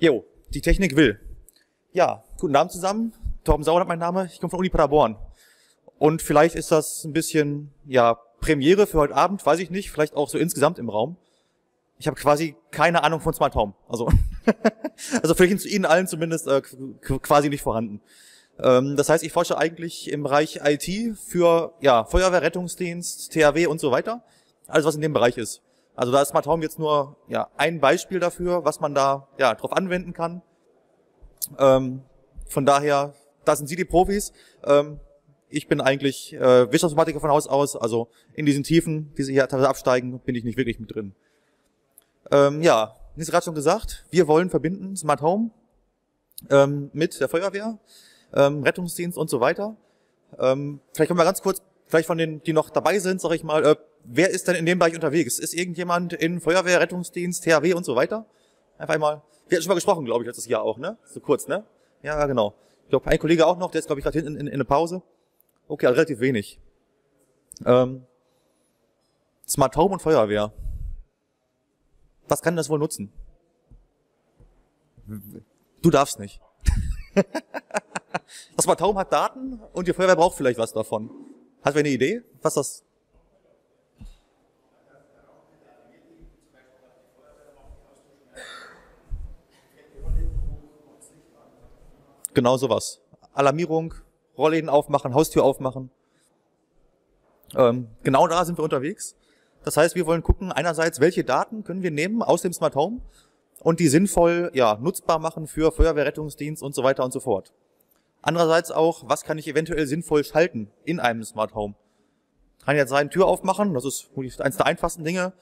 Jo, die Technik will. Ja, guten Abend zusammen. Torben Sauer hat mein Name. Ich komme von Uni Paderborn. Und vielleicht ist das ein bisschen, ja, Premiere für heute Abend, weiß ich nicht. Vielleicht auch so insgesamt im Raum. Ich habe quasi keine Ahnung von Smart Home. Also, also vielleicht zu Ihnen allen zumindest äh, quasi nicht vorhanden. Ähm, das heißt, ich forsche eigentlich im Bereich IT für ja, Feuerwehr, Rettungsdienst, THW und so weiter. Alles, was in dem Bereich ist. Also da ist Smart Home jetzt nur ja, ein Beispiel dafür, was man da ja, drauf anwenden kann. Ähm, von daher, da sind Sie die Profis. Ähm, ich bin eigentlich äh, Wirtschaftsinformatiker von Haus aus, also in diesen Tiefen, die Sie hier absteigen, bin ich nicht wirklich mit drin. Ähm, ja, wie gerade schon gesagt, wir wollen verbinden Smart Home ähm, mit der Feuerwehr, ähm, Rettungsdienst und so weiter. Ähm, vielleicht können wir ganz kurz, vielleicht von denen, die noch dabei sind, sage ich mal, äh, wer ist denn in dem Bereich unterwegs? Ist irgendjemand in Feuerwehr, Rettungsdienst, THW und so weiter? Einfach einmal, wir hatten schon mal gesprochen, glaube ich, letztes Jahr auch, ne? So kurz, ne? Ja, genau. Ich glaube, ein Kollege auch noch, der ist, glaube ich, gerade hinten in, in, in eine Pause. Okay, also relativ wenig. Ähm, Smart Home und Feuerwehr. Was kann das wohl nutzen? Du darfst nicht. das Smart Home hat Daten und die Feuerwehr braucht vielleicht was davon. Hast du eine Idee, was das Genau sowas. Alarmierung, Rollläden aufmachen, Haustür aufmachen. Ähm, genau da sind wir unterwegs. Das heißt, wir wollen gucken, einerseits, welche Daten können wir nehmen aus dem Smart Home und die sinnvoll ja, nutzbar machen für Feuerwehr, Rettungsdienst und so weiter und so fort. Andererseits auch, was kann ich eventuell sinnvoll schalten in einem Smart Home? Kann jetzt sein, Tür aufmachen, das ist eines der einfachsten Dinge.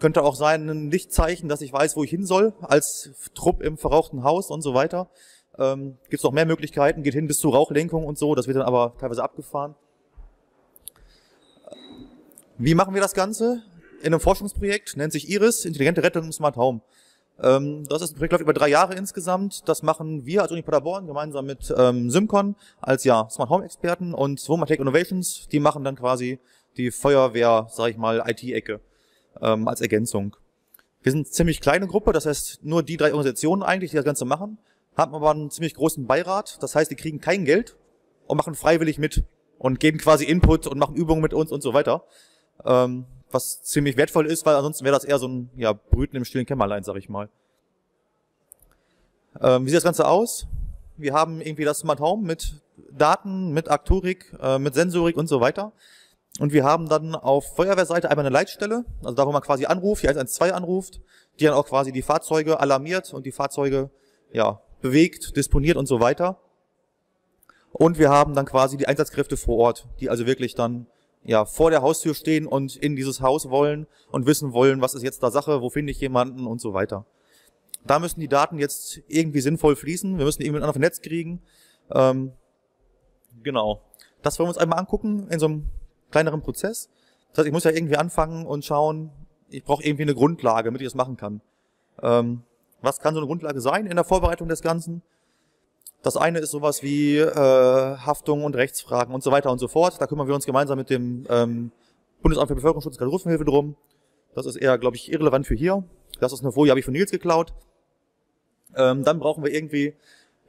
Könnte auch sein, ein Lichtzeichen, dass ich weiß, wo ich hin soll, als Trupp im verrauchten Haus und so weiter. Ähm, Gibt es noch mehr Möglichkeiten, geht hin bis zur Rauchlenkung und so, das wird dann aber teilweise abgefahren. Wie machen wir das Ganze? In einem Forschungsprojekt, nennt sich IRIS, Intelligente Rettung im Smart Home. Ähm, das ist ein Projekt, läuft über drei Jahre insgesamt. Das machen wir als Uni Paderborn gemeinsam mit ähm, Simcon als ja Smart Home Experten und Womatech Innovations, die machen dann quasi die Feuerwehr, sag ich mal, IT-Ecke ähm, als Ergänzung. Wir sind eine ziemlich kleine Gruppe, das heißt nur die drei Organisationen eigentlich, die das Ganze machen haben aber einen ziemlich großen Beirat. Das heißt, die kriegen kein Geld und machen freiwillig mit und geben quasi Input und machen Übungen mit uns und so weiter. Ähm, was ziemlich wertvoll ist, weil ansonsten wäre das eher so ein ja, Brüten im stillen Kämmerlein, sag ich mal. Ähm, wie sieht das Ganze aus? Wir haben irgendwie das Smart Home mit Daten, mit Aktorik, äh, mit Sensorik und so weiter. Und wir haben dann auf Feuerwehrseite einmal eine Leitstelle, also da, wo man quasi anruft, die 112 anruft, die dann auch quasi die Fahrzeuge alarmiert und die Fahrzeuge ja, bewegt, disponiert und so weiter. Und wir haben dann quasi die Einsatzkräfte vor Ort, die also wirklich dann ja vor der Haustür stehen und in dieses Haus wollen und wissen wollen, was ist jetzt da Sache, wo finde ich jemanden und so weiter. Da müssen die Daten jetzt irgendwie sinnvoll fließen. Wir müssen irgendwie miteinander vernetzt kriegen. Ähm, genau. Das wollen wir uns einmal angucken in so einem kleineren Prozess. Das heißt, ich muss ja irgendwie anfangen und schauen, ich brauche irgendwie eine Grundlage, damit ich das machen kann. Ähm, was kann so eine Grundlage sein in der Vorbereitung des Ganzen? Das eine ist sowas wie äh, Haftung und Rechtsfragen und so weiter und so fort. Da kümmern wir uns gemeinsam mit dem ähm, Bundesamt für Bevölkerungsschutz und Katastrophenhilfe drum. Das ist eher, glaube ich, irrelevant für hier. Das ist eine Folie, habe ich von Nils geklaut. Ähm, dann brauchen wir irgendwie,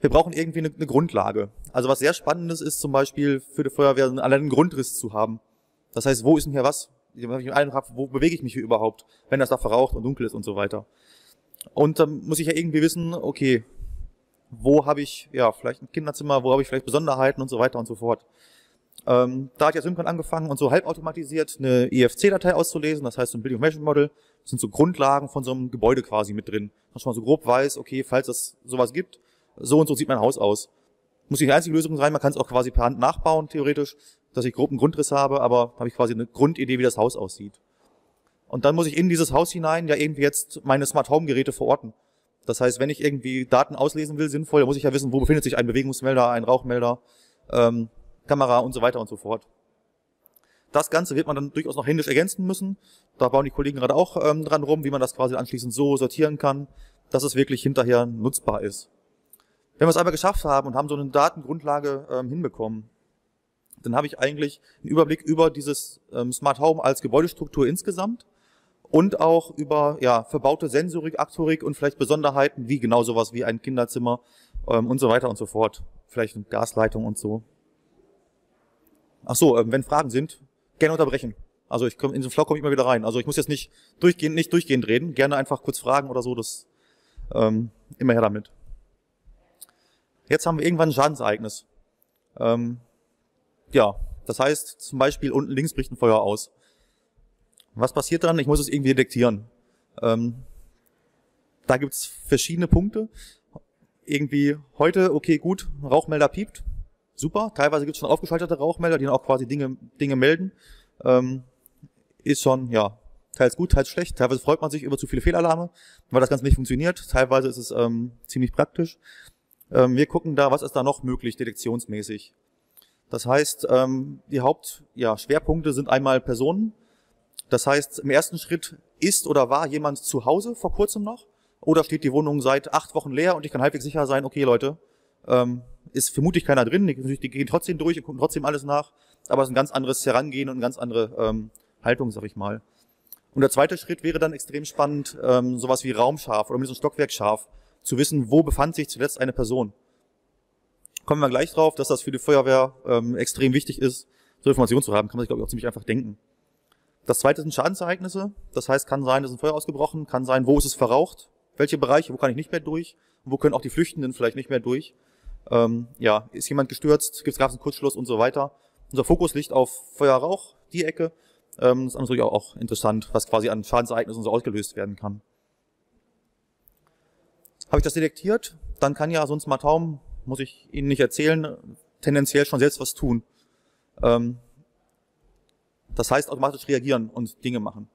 wir brauchen irgendwie eine, eine Grundlage. Also was sehr Spannendes ist zum Beispiel für die Feuerwehr, allein einen Grundriss zu haben. Das heißt, wo ist denn hier was? Wo bewege ich mich hier überhaupt, wenn das da verraucht und dunkel ist und so weiter. Und dann muss ich ja irgendwie wissen, okay, wo habe ich, ja, vielleicht ein Kinderzimmer, wo habe ich vielleicht Besonderheiten und so weiter und so fort. Ähm, da hat ja Simcon angefangen und so halbautomatisiert eine EFC-Datei auszulesen, das heißt so ein Building Measurement Model, das sind so Grundlagen von so einem Gebäude quasi mit drin. Dass man so grob weiß, okay, falls es sowas gibt, so und so sieht mein Haus aus. Muss nicht die einzige Lösung sein, man kann es auch quasi per Hand nachbauen, theoretisch, dass ich grob einen Grundriss habe, aber habe ich quasi eine Grundidee, wie das Haus aussieht. Und dann muss ich in dieses Haus hinein ja irgendwie jetzt meine Smart Home Geräte verorten. Das heißt, wenn ich irgendwie Daten auslesen will, sinnvoll, dann muss ich ja wissen, wo befindet sich ein Bewegungsmelder, ein Rauchmelder, ähm, Kamera und so weiter und so fort. Das Ganze wird man dann durchaus noch händisch ergänzen müssen. Da bauen die Kollegen gerade auch ähm, dran rum, wie man das quasi anschließend so sortieren kann, dass es wirklich hinterher nutzbar ist. Wenn wir es einmal geschafft haben und haben so eine Datengrundlage ähm, hinbekommen, dann habe ich eigentlich einen Überblick über dieses ähm, Smart Home als Gebäudestruktur insgesamt und auch über ja, verbaute Sensorik, Aktorik und vielleicht Besonderheiten wie genau sowas wie ein Kinderzimmer ähm, und so weiter und so fort. Vielleicht eine Gasleitung und so. Ach so, ähm, wenn Fragen sind, gerne unterbrechen. Also ich komm, in so Flow komme ich immer wieder rein. Also ich muss jetzt nicht durchgehend, nicht durchgehend reden. Gerne einfach kurz fragen oder so. Das ähm, immer her damit. Jetzt haben wir irgendwann ein Schadensereignis. Ähm, ja, das heißt zum Beispiel unten links bricht ein Feuer aus. Was passiert dann? Ich muss es irgendwie detektieren. Ähm, da gibt's verschiedene Punkte. Irgendwie heute, okay, gut, Rauchmelder piept. Super. Teilweise gibt's schon aufgeschaltete Rauchmelder, die dann auch quasi Dinge, Dinge melden. Ähm, ist schon, ja, teils gut, teils schlecht. Teilweise freut man sich über zu viele Fehlalarme, weil das Ganze nicht funktioniert. Teilweise ist es ähm, ziemlich praktisch. Ähm, wir gucken da, was ist da noch möglich, detektionsmäßig. Das heißt, ähm, die Hauptschwerpunkte ja, sind einmal Personen, das heißt, im ersten Schritt ist oder war jemand zu Hause vor kurzem noch oder steht die Wohnung seit acht Wochen leer und ich kann halbwegs sicher sein, okay Leute, ähm, ist vermutlich keiner drin, die, die gehen trotzdem durch und gucken trotzdem alles nach, aber es ist ein ganz anderes Herangehen und eine ganz andere ähm, Haltung, sag ich mal. Und der zweite Schritt wäre dann extrem spannend, ähm, sowas wie raumscharf oder mit so einem Stockwerk scharf, zu wissen, wo befand sich zuletzt eine Person. Kommen wir gleich drauf, dass das für die Feuerwehr ähm, extrem wichtig ist, so Informationen zu haben, kann man sich, glaube ich, auch ziemlich einfach denken. Das zweite sind Schadensereignisse. Das heißt, kann sein, es ist ein Feuer ausgebrochen, kann sein, wo ist es verraucht, welche Bereiche, wo kann ich nicht mehr durch, wo können auch die Flüchtenden vielleicht nicht mehr durch. Ähm, ja, ist jemand gestürzt, gibt es einen Kurzschluss und so weiter. Unser Fokus liegt auf Feuerrauch, die Ecke. Ähm, das ist natürlich auch interessant, was quasi an Schadensereignissen so ausgelöst werden kann. Habe ich das detektiert, dann kann ja so ein Smart Home, muss ich Ihnen nicht erzählen, tendenziell schon selbst was tun. Ähm, das heißt automatisch reagieren und Dinge machen.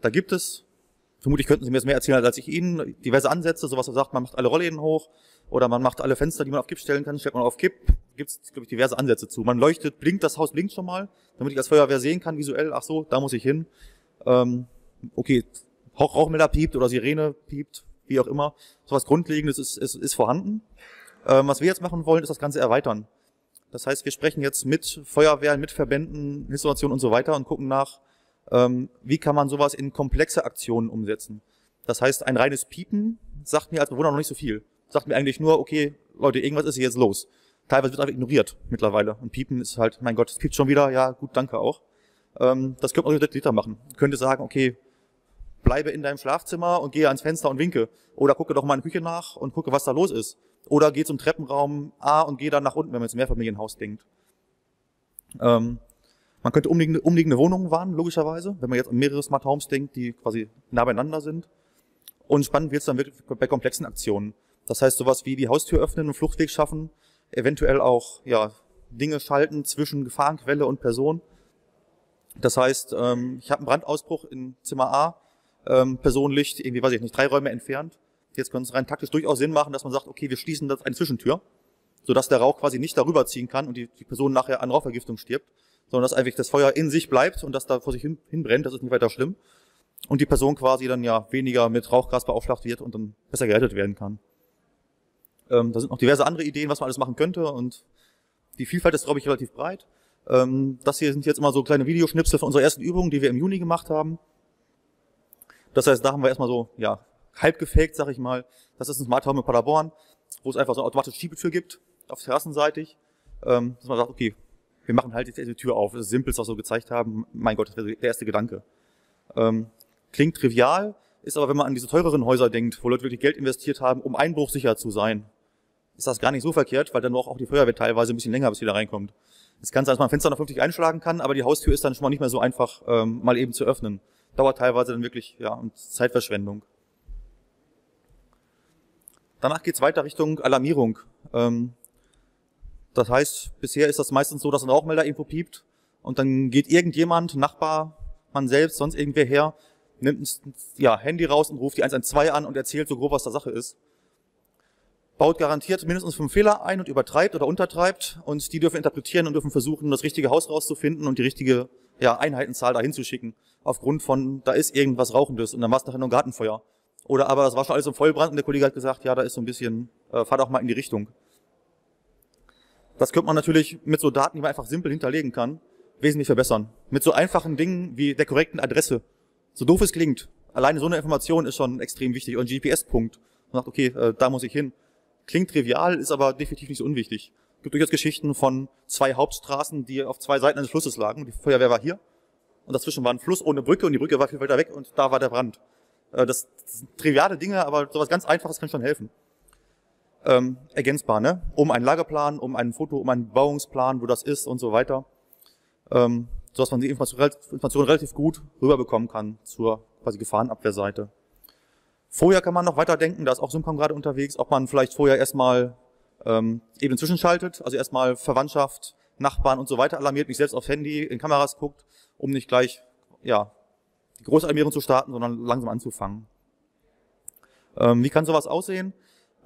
Da gibt es, vermutlich könnten Sie mir das mehr erzählen als ich Ihnen, diverse Ansätze, sowas, man sagt, man macht alle Rollläden hoch oder man macht alle Fenster, die man auf Kipp stellen kann, stellt man auf Kipp. Gibt es, glaube ich, diverse Ansätze zu. Man leuchtet, blinkt, das Haus blinkt schon mal, damit ich als Feuerwehr sehen kann, visuell, ach so, da muss ich hin. Ähm, okay, Rauchmelder piept oder Sirene piept, wie auch immer. Sowas Grundlegendes ist, ist, ist vorhanden. Ähm, was wir jetzt machen wollen, ist das Ganze erweitern. Das heißt, wir sprechen jetzt mit Feuerwehren, mit Verbänden, Installationen und so weiter und gucken nach, ähm, wie kann man sowas in komplexe Aktionen umsetzen. Das heißt, ein reines Piepen sagt mir als Bewohner noch nicht so viel. Sagt mir eigentlich nur, okay, Leute, irgendwas ist hier jetzt los. Teilweise wird einfach ignoriert mittlerweile. Und Piepen ist halt, mein Gott, es piept schon wieder, ja, gut, danke auch. Ähm, das könnte man auch Liter machen. Könnte sagen, okay, bleibe in deinem Schlafzimmer und gehe ans Fenster und winke. Oder gucke doch mal in die Küche nach und gucke, was da los ist. Oder geh zum Treppenraum A und geh dann nach unten, wenn man jetzt Mehrfamilienhaus denkt. Ähm, man könnte umliegende, umliegende Wohnungen warnen, logischerweise, wenn man jetzt an mehrere Smart Homes denkt, die quasi nah beieinander sind. Und spannend wird es dann wirklich bei komplexen Aktionen. Das heißt, sowas wie die Haustür öffnen und Fluchtweg schaffen, eventuell auch ja, Dinge schalten zwischen Gefahrenquelle und Person. Das heißt, ähm, ich habe einen Brandausbruch in Zimmer A, ähm, Personenlicht irgendwie, weiß ich nicht, drei Räume entfernt. Jetzt könnte es rein taktisch durchaus Sinn machen, dass man sagt, okay, wir schließen das eine Zwischentür, sodass der Rauch quasi nicht darüber ziehen kann und die, die Person nachher an Rauchvergiftung stirbt, sondern dass einfach das Feuer in sich bleibt und das da vor sich hin, hinbrennt, das ist nicht weiter schlimm. Und die Person quasi dann ja weniger mit Rauchgas beaufschlagt wird und dann besser gerettet werden kann. Ähm, da sind noch diverse andere Ideen, was man alles machen könnte und die Vielfalt ist, glaube ich, relativ breit. Ähm, das hier sind jetzt immer so kleine Videoschnipsel von unserer ersten Übung, die wir im Juni gemacht haben. Das heißt, da haben wir erstmal so, ja, halb gefaked, sag ich mal. Das ist ein Smart Home in Paderborn, wo es einfach so eine automatische Schiebetür gibt, auf terrassenseitig, ähm, dass man sagt, okay, wir machen halt jetzt die Tür auf. Das ist simpel, was wir so gezeigt haben. Mein Gott, das wäre der erste Gedanke. Ähm, klingt trivial, ist aber, wenn man an diese teureren Häuser denkt, wo Leute wirklich Geld investiert haben, um einbruchsicher zu sein, ist das gar nicht so verkehrt, weil dann braucht auch die Feuerwehr teilweise ein bisschen länger, bis sie da reinkommt. Es kann sein, dass man ein Fenster noch 50 einschlagen kann, aber die Haustür ist dann schon mal nicht mehr so einfach ähm, mal eben zu öffnen. Dauert teilweise dann wirklich ja und Zeitverschwendung. Danach geht's weiter Richtung Alarmierung. Ähm, das heißt, bisher ist das meistens so, dass ein Rauchmelder irgendwo piept und dann geht irgendjemand, Nachbar, man selbst, sonst irgendwer her, nimmt ein ja, Handy raus und ruft die 112 an und erzählt so grob, was da Sache ist. Baut garantiert mindestens fünf Fehler ein und übertreibt oder untertreibt und die dürfen interpretieren und dürfen versuchen, das richtige Haus rauszufinden und die richtige ja, Einheitenzahl dahin zu schicken. Aufgrund von, da ist irgendwas Rauchendes und dann war es nachher nur ein Gartenfeuer. Oder aber das war schon alles im Vollbrand und der Kollege hat gesagt, ja, da ist so ein bisschen, äh, fahr doch mal in die Richtung. Das könnte man natürlich mit so Daten, die man einfach simpel hinterlegen kann, wesentlich verbessern. Mit so einfachen Dingen wie der korrekten Adresse. So doof es klingt. alleine so eine Information ist schon extrem wichtig. Und GPS-Punkt. Man sagt, okay, äh, da muss ich hin. Klingt trivial, ist aber definitiv nicht so unwichtig. Es gibt durchaus Geschichten von zwei Hauptstraßen, die auf zwei Seiten eines Flusses lagen. Die Feuerwehr war hier. Und dazwischen war ein Fluss ohne Brücke und die Brücke war viel weiter weg und da war der Brand. Äh, das, sind triviale Dinge, aber sowas ganz Einfaches kann schon helfen. Ähm, ergänzbar, ne? Um einen Lagerplan, um ein Foto, um einen Bauungsplan, wo das ist und so weiter. Ähm, sodass man die Information relativ gut rüberbekommen kann zur quasi Gefahrenabwehrseite. Vorher kann man noch weiterdenken, da ist auch Symcom gerade unterwegs, ob man vielleicht vorher erstmal ähm, eben zwischenschaltet, also erstmal Verwandtschaft, Nachbarn und so weiter alarmiert, nicht selbst aufs Handy, in Kameras guckt, um nicht gleich ja, die große Alarmierung zu starten, sondern langsam anzufangen. Ähm, wie kann sowas aussehen?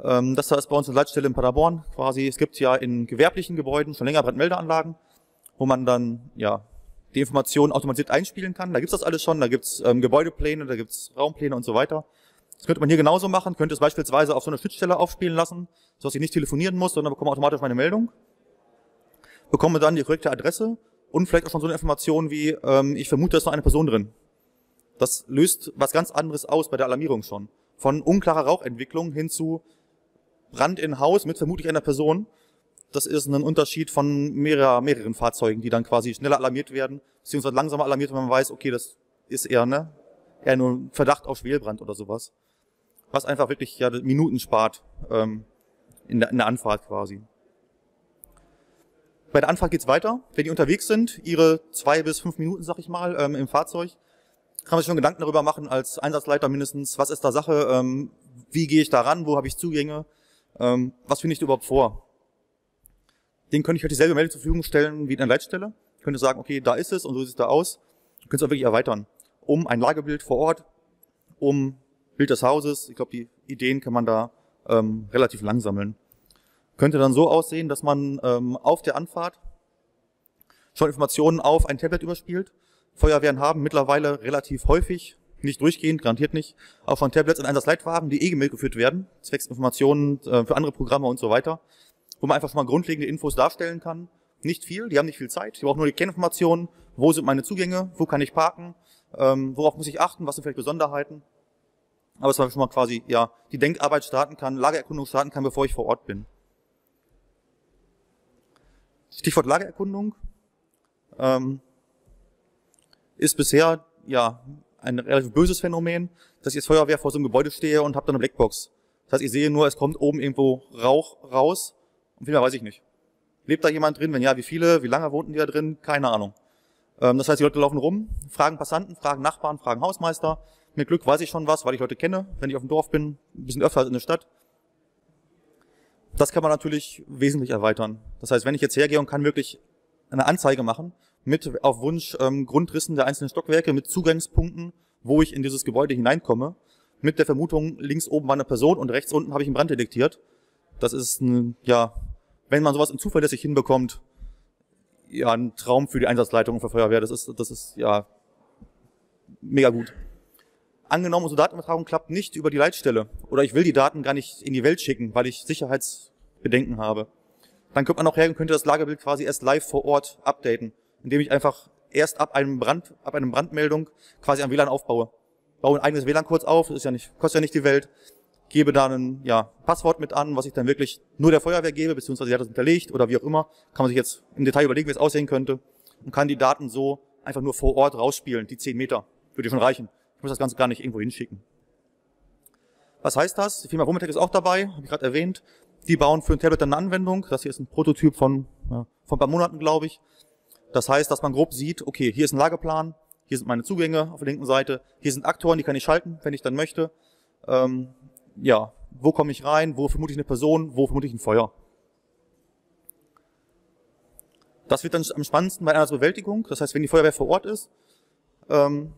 Ähm, das da ist bei uns eine Leitstelle in Paderborn quasi. Es gibt ja in gewerblichen Gebäuden schon länger Brandmeldeanlagen, wo man dann ja die Informationen automatisiert einspielen kann. Da gibt's das alles schon, da gibt's ähm, Gebäudepläne, da gibt's Raumpläne und so weiter. Das könnte man hier genauso machen, könnte es beispielsweise auf so einer Schnittstelle aufspielen lassen, sodass ich nicht telefonieren muss, sondern bekomme automatisch meine Meldung. Bekomme dann die korrekte Adresse und vielleicht auch schon so eine Information wie, ähm, ich vermute, da ist noch eine Person drin. Das löst was ganz anderes aus bei der Alarmierung schon. Von unklarer Rauchentwicklung hin zu Brand in Haus mit vermutlich einer Person das ist ein Unterschied von mehrer, mehreren Fahrzeugen, die dann quasi schneller alarmiert werden, beziehungsweise langsamer alarmiert, wenn man weiß, okay, das ist eher, ne, eher nur ein Verdacht auf Schwelbrand oder sowas. Was einfach wirklich ja Minuten spart ähm, in, der, in der Anfahrt quasi. Bei der Anfahrt geht's weiter. Wenn die unterwegs sind, ihre zwei bis fünf Minuten, sag ich mal, ähm, im Fahrzeug, kann man sich schon Gedanken darüber machen, als Einsatzleiter mindestens, was ist da Sache, ähm, wie gehe ich da ran, wo habe ich Zugänge, ähm, was finde ich überhaupt vor den könnte ich halt dieselbe Meldung zur Verfügung stellen wie in der Leitstelle. Ich könnte sagen, okay, da ist es und so sieht es da aus. Ich könnte es auch wirklich erweitern. Um ein Lagebild vor Ort, um Bild des Hauses. Ich glaube, die Ideen kann man da ähm, relativ lang sammeln. Könnte dann so aussehen, dass man ähm, auf der Anfahrt schon Informationen auf ein Tablet überspielt. Feuerwehren haben mittlerweile relativ häufig, nicht durchgehend, garantiert nicht, auch von Tablets in Einsatzleitwagen, die E-Mail geführt werden, zwecks Informationen äh, für andere Programme und so weiter wo man einfach mal grundlegende Infos darstellen kann. Nicht viel, die haben nicht viel Zeit, die brauchen nur die Kerninformationen, wo sind meine Zugänge, wo kann ich parken, ähm, worauf muss ich achten, was sind vielleicht Besonderheiten. Aber dass man schon mal quasi ja die Denkarbeit starten kann, Lagererkundung starten kann, bevor ich vor Ort bin. Stichwort Lagererkundung ähm, ist bisher ja ein relativ böses Phänomen, dass ich als Feuerwehr vor so einem Gebäude stehe und habe dann eine Blackbox. Das heißt, ich sehe nur, es kommt oben irgendwo Rauch raus und viel mehr weiß ich nicht. Lebt da jemand drin? Wenn ja, wie viele? Wie lange wohnten die da drin? Keine Ahnung. Ähm, das heißt, die Leute laufen rum, fragen Passanten, fragen Nachbarn, fragen Hausmeister. Mit Glück weiß ich schon was, weil ich Leute kenne, wenn ich auf dem Dorf bin, ein bisschen öfter als in der Stadt. Das kann man natürlich wesentlich erweitern. Das heißt, wenn ich jetzt hergehe und kann wirklich eine Anzeige machen, mit auf Wunsch ähm, Grundrissen der einzelnen Stockwerke, mit Zugangspunkten, wo ich in dieses Gebäude hineinkomme, mit der Vermutung, links oben war eine Person und rechts unten habe ich einen Brand detektiert. Das ist ein, ja, wenn man sowas zuverlässig hinbekommt, ja, ein Traum für die Einsatzleitung für Feuerwehr. Das ist, das ist ja mega gut. Angenommen, unsere Datenübertragung klappt nicht über die Leitstelle oder ich will die Daten gar nicht in die Welt schicken, weil ich Sicherheitsbedenken habe. Dann könnte man auch her und könnte das Lagerbild quasi erst live vor Ort updaten, indem ich einfach erst ab einem Brand, ab einem Brandmeldung quasi ein WLAN aufbaue. Baue ein eigenes WLAN kurz auf, ist ja nicht, kostet ja nicht die Welt, gebe da ein ja, Passwort mit an, was ich dann wirklich nur der Feuerwehr gebe, beziehungsweise sie hat das hinterlegt oder wie auch immer. Kann man sich jetzt im Detail überlegen, wie es aussehen könnte. Und kann die Daten so einfach nur vor Ort rausspielen. Die 10 Meter würde schon reichen. Ich muss das Ganze gar nicht irgendwo hinschicken. Was heißt das? Die Firma Wometech ist auch dabei, habe ich gerade erwähnt. Die bauen für ein Tablet eine Anwendung. Das hier ist ein Prototyp von, ja, von ein paar Monaten, glaube ich. Das heißt, dass man grob sieht, okay, hier ist ein Lageplan, hier sind meine Zugänge auf der linken Seite, hier sind Aktoren, die kann ich schalten, wenn ich dann möchte. Ähm, ja, wo komme ich rein, wo vermute ich eine Person, wo vermute ich ein Feuer. Das wird dann am spannendsten bei einer Bewältigung. Das heißt, wenn die Feuerwehr vor Ort ist, ähm,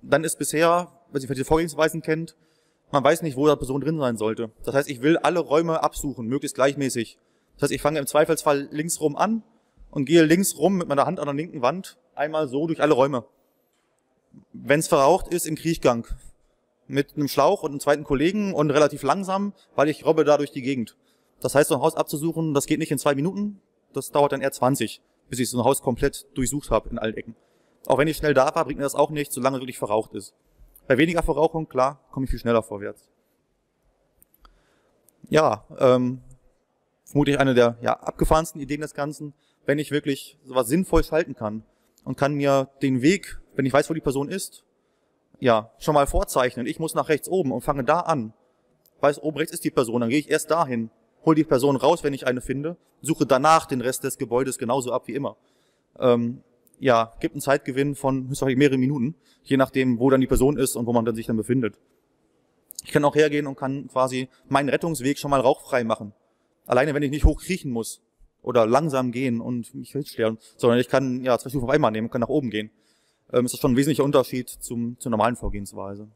dann ist bisher, wenn Sie die Vorgehensweisen kennt, man weiß nicht, wo da Person drin sein sollte. Das heißt, ich will alle Räume absuchen, möglichst gleichmäßig. Das heißt, ich fange im Zweifelsfall links rum an und gehe links rum mit meiner Hand an der linken Wand einmal so durch alle Räume. Wenn es verraucht ist, im Kriechgang mit einem Schlauch und einem zweiten Kollegen und relativ langsam, weil ich robbe da durch die Gegend. Das heißt, so ein Haus abzusuchen, das geht nicht in zwei Minuten, das dauert dann eher 20, bis ich so ein Haus komplett durchsucht habe in allen Ecken. Auch wenn ich schnell da war, bringt mir das auch nicht, solange wirklich verraucht ist. Bei weniger Verrauchung, klar, komme ich viel schneller vorwärts. Ja, ähm, vermutlich eine der ja, abgefahrensten Ideen des Ganzen, wenn ich wirklich sowas sinnvoll schalten kann und kann mir den Weg, wenn ich weiß, wo die Person ist, ja, schon mal vorzeichnen. Ich muss nach rechts oben und fange da an. Weiß, oben rechts ist die Person, dann gehe ich erst dahin, hole die Person raus, wenn ich eine finde, suche danach den Rest des Gebäudes genauso ab wie immer. Ähm, ja, gibt einen Zeitgewinn von mehrere Minuten, je nachdem, wo dann die Person ist und wo man dann sich dann befindet. Ich kann auch hergehen und kann quasi meinen Rettungsweg schon mal rauchfrei machen. Alleine, wenn ich nicht hochkriechen muss oder langsam gehen und mich sterben, sondern ich kann ja zwei Stufen auf einmal nehmen kann nach oben gehen. Ähm, ist das schon ein wesentlicher Unterschied zum, zur normalen Vorgehensweise.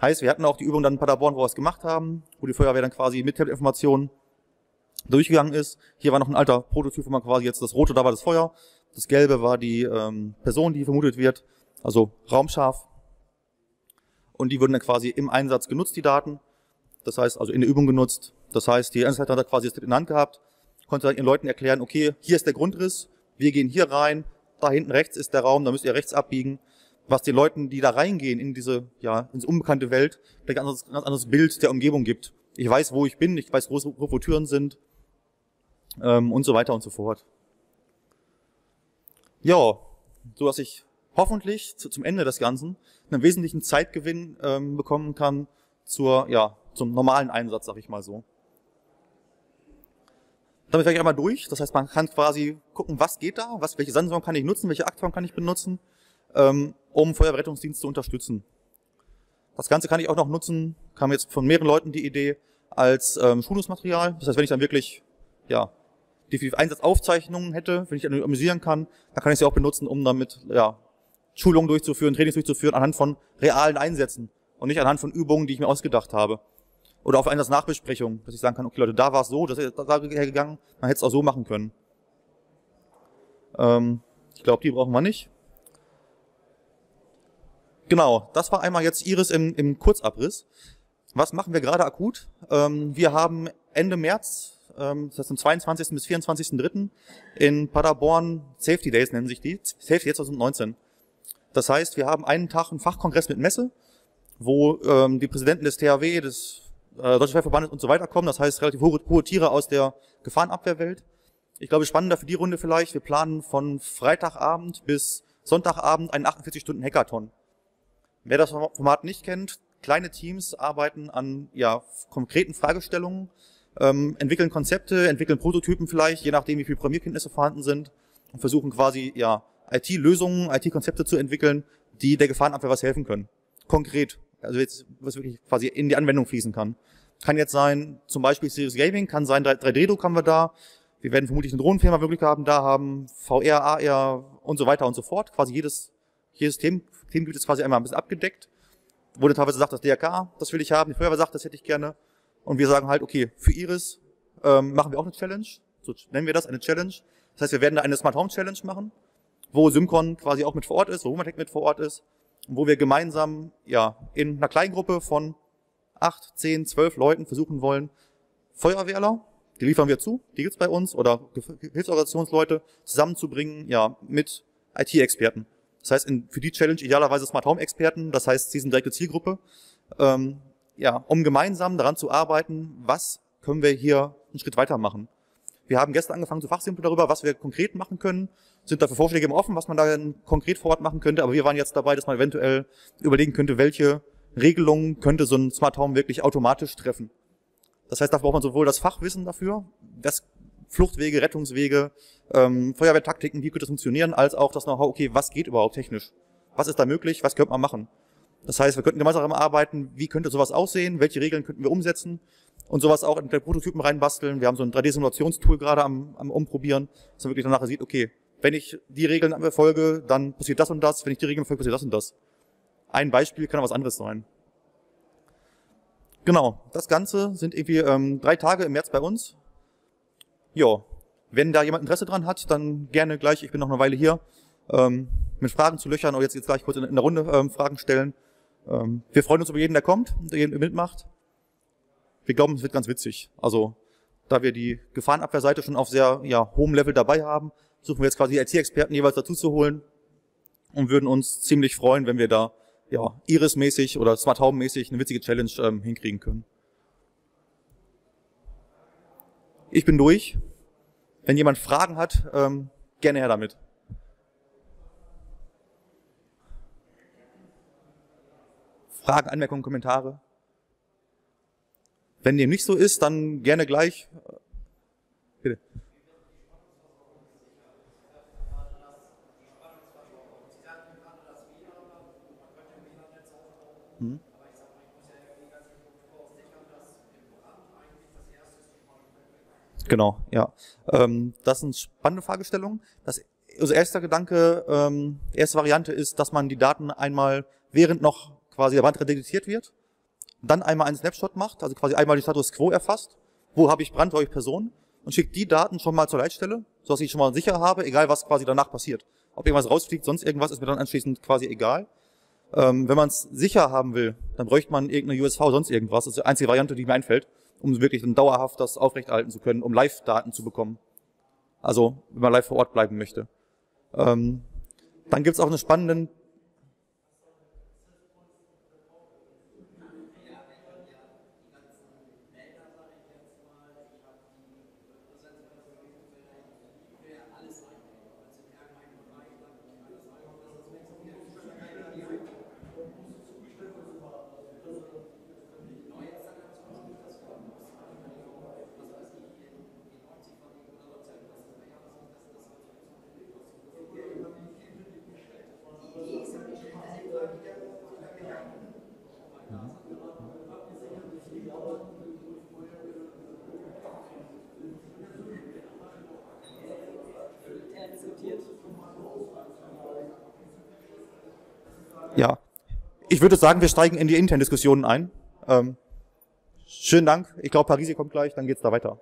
Heißt, wir hatten auch die Übung dann in Paderborn, wo wir es gemacht haben, wo die Feuerwehr dann quasi mit Tablet-Informationen durchgegangen ist. Hier war noch ein alter Prototyp, wo man quasi jetzt das rote, da war das Feuer, das gelbe war die ähm, Person, die vermutet wird, also raumscharf. Und die wurden dann quasi im Einsatz genutzt, die Daten. Das heißt, also in der Übung genutzt. Das heißt, die Einzelheit hat quasi das in der Hand gehabt, konnte dann ihren Leuten erklären, okay, hier ist der Grundriss, wir gehen hier rein, da hinten rechts ist der Raum, da müsst ihr rechts abbiegen. Was den Leuten, die da reingehen in diese, ja, ins unbekannte Welt, ein ganz anderes, ganz anderes Bild der Umgebung gibt. Ich weiß, wo ich bin, ich weiß, wo, wo Türen sind ähm, und so weiter und so fort. Ja, so dass ich hoffentlich zu, zum Ende des Ganzen einen wesentlichen Zeitgewinn ähm, bekommen kann zur, ja, zum normalen Einsatz, sag ich mal so. Damit werde ich einmal durch. Das heißt, man kann quasi gucken, was geht da, was, welche Sensoren kann ich nutzen, welche Aktoren kann ich benutzen, ähm, um Feuerwehrrettungsdienst zu unterstützen. Das Ganze kann ich auch noch nutzen, kam jetzt von mehreren Leuten die Idee, als ähm, Schulungsmaterial. Das heißt, wenn ich dann wirklich ja, definitiv Einsatzaufzeichnungen hätte, wenn ich amüsieren kann, dann kann ich sie auch benutzen, um damit ja, Schulungen durchzuführen, Trainings durchzuführen anhand von realen Einsätzen und nicht anhand von Übungen, die ich mir ausgedacht habe. Oder auf Einsatznachbesprechung, dass ich sagen kann, okay Leute, da war es so, das ist da hergegangen, man hätte es auch so machen können. Ähm, ich glaube, die brauchen wir nicht. Genau, das war einmal jetzt Iris im, im Kurzabriss. Was machen wir gerade akut? Ähm, wir haben Ende März ähm, das heißt am 22. bis 24.3. in Paderborn Safety Days nennen sich die, Safety Days 2019. Das heißt, wir haben einen Tag einen Fachkongress mit Messe, wo ähm, die Präsidenten des THW, des äh, Deutschen Feuerverbandes und so weiter kommen. Das heißt, relativ hohe, hohe Tiere aus der Gefahrenabwehrwelt. Ich glaube, spannender für die Runde vielleicht, wir planen von Freitagabend bis Sonntagabend einen 48-Stunden-Hackathon. Wer das Format nicht kennt, kleine Teams arbeiten an ja, konkreten Fragestellungen, ähm, entwickeln Konzepte, entwickeln Prototypen vielleicht, je nachdem, wie viele Programmierkenntnisse vorhanden sind und versuchen quasi ja IT-Lösungen, IT-Konzepte zu entwickeln, die der Gefahrenabwehr was helfen können. Konkret. Also jetzt, was wirklich quasi in die Anwendung fließen kann. Kann jetzt sein, zum Beispiel Serious Gaming, kann sein 3D-Druck haben wir da. Wir werden vermutlich eine Drohnenfirma wirklich haben, da haben, VR, AR und so weiter und so fort. Quasi jedes, jedes Themen, Themengebiet ist quasi einmal ein bisschen abgedeckt. Wurde teilweise gesagt, das DRK, das will ich haben, die Feuerwehr sagt, das hätte ich gerne. Und wir sagen halt, okay, für Iris ähm, machen wir auch eine Challenge. So nennen wir das, eine Challenge. Das heißt, wir werden da eine Smart Home Challenge machen, wo Symcon quasi auch mit vor Ort ist, wo Humatech mit vor Ort ist, wo wir gemeinsam ja in einer kleinen Gruppe von acht, zehn, zwölf Leuten versuchen wollen, Feuerwehrler, die liefern wir zu, die gibt's bei uns, oder Hilfsorganisationsleute zusammenzubringen, ja, mit IT-Experten. Das heißt, in, für die Challenge idealerweise Smart Home Experten, das heißt, sie sind direkte Zielgruppe, ähm, ja, um gemeinsam daran zu arbeiten, was können wir hier einen Schritt weiter machen. Wir haben gestern angefangen zu fachsimpeln darüber, was wir konkret machen können, sind dafür Vorschläge im Offen, was man da konkret vor Ort machen könnte, aber wir waren jetzt dabei, dass man eventuell überlegen könnte, welche Regelungen könnte so ein Smart Home wirklich automatisch treffen. Das heißt, da braucht man sowohl das Fachwissen dafür, das Fluchtwege, Rettungswege, ähm, Feuerwehrtaktiken, wie könnte das funktionieren, als auch das Know-how, okay, was geht überhaupt technisch? Was ist da möglich? Was könnte man machen? Das heißt, wir könnten gemeinsam arbeiten, wie könnte sowas aussehen, welche Regeln könnten wir umsetzen und sowas auch in den Prototypen reinbasteln. Wir haben so ein 3D-Simulationstool gerade am, am Umprobieren, dass man wirklich danach sieht, okay, wenn ich die Regeln befolge, dann passiert das und das, wenn ich die Regeln befolge, passiert das und das. Ein Beispiel kann auch was anderes sein. Genau, das Ganze sind irgendwie ähm, drei Tage im März bei uns. Ja, wenn da jemand Interesse dran hat, dann gerne gleich, ich bin noch eine Weile hier, ähm, mit Fragen zu löchern oder jetzt, jetzt gleich kurz in, in der Runde ähm, Fragen stellen. Ähm, wir freuen uns über jeden, der kommt, der mitmacht. Wir glauben, es wird ganz witzig. Also, da wir die Gefahrenabwehrseite schon auf sehr ja, hohem Level dabei haben, suchen wir jetzt quasi IT-Experten jeweils dazu zu holen und würden uns ziemlich freuen, wenn wir da ja, Iris-mäßig oder Smart Home-mäßig eine witzige Challenge ähm, hinkriegen können. Ich bin durch. Wenn jemand Fragen hat, ähm, gerne her damit. Fragen, Anmerkungen, Kommentare? Wenn dem nicht so ist, dann gerne gleich. Bitte. Hm? Genau, ja. Ähm, das sind spannende Fragestellungen. Das, also erster Gedanke, ähm, erste Variante ist, dass man die Daten einmal während noch quasi der Brand redigitiert wird, dann einmal einen Snapshot macht, also quasi einmal den Status Quo erfasst, wo habe ich Brand, wo habe ich Personen und schickt die Daten schon mal zur Leitstelle, sodass ich schon mal sicher habe, egal was quasi danach passiert. Ob irgendwas rausfliegt, sonst irgendwas, ist mir dann anschließend quasi egal. Ähm, wenn man es sicher haben will, dann bräuchte man irgendeine USV, sonst irgendwas. Das ist die einzige Variante, die mir einfällt um wirklich dann dauerhaft das aufrechterhalten zu können, um Live-Daten zu bekommen. Also, wenn man live vor Ort bleiben möchte. Ähm, dann gibt's auch einen spannenden Ja, ich würde sagen, wir steigen in die internen Diskussionen ein. Ähm, schönen Dank. Ich glaube, Parisi kommt gleich, dann geht's da weiter.